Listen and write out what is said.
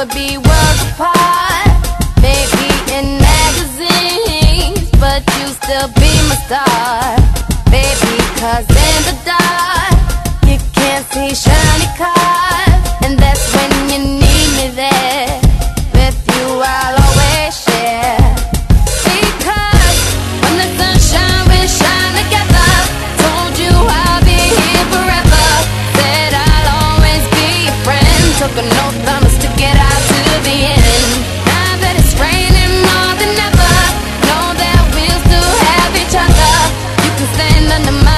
never be worlds apart. Maybe in magazines But you still be my star. Baby, cause in the dark You can't see shiny cars. And that's when you need me there. With you I'll always share. Because when the sunshine we shine together Told you I'll be here forever. Said I'll always be your friend Took an oath the my